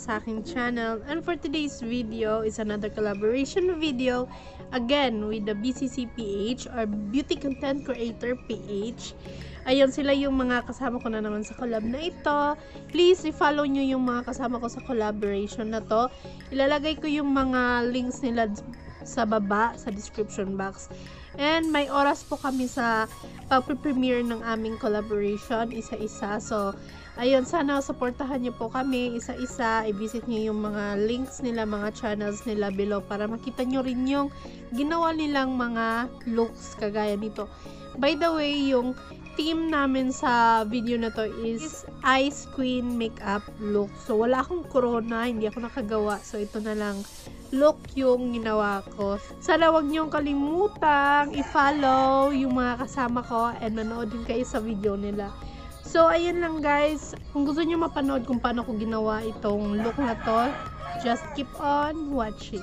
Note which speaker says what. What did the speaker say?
Speaker 1: Sa aking channel. And for today's video is another collaboration video again with the BCC PH or Beauty Content Creator PH. Ayun sila yung mga kasama ko na naman sa collab na ito. Please i-follow nyo yung mga kasama ko sa collaboration na to. Ilalagay ko yung mga links nila sa baba sa description box. And may oras po kami sa pag-premiere ng aming collaboration isa-isa. So, ayun, sana supportahan niyo po kami isa-isa. I-visit niyo yung mga links nila, mga channels nila below para makita niyo rin yung ginawa nilang mga looks kagaya nito. By the way, yung theme namin sa video na to is Ice Queen Makeup look. So, wala akong corona, hindi ako nakagawa. So, ito na lang look yung ginawa ko. Sana wag niyong kalimutang i-follow yung mga kasama ko and manood din kayo sa video nila. So, ayun lang guys. Kung gusto niyo mapanood kung paano ko ginawa itong look na to, just keep on watching.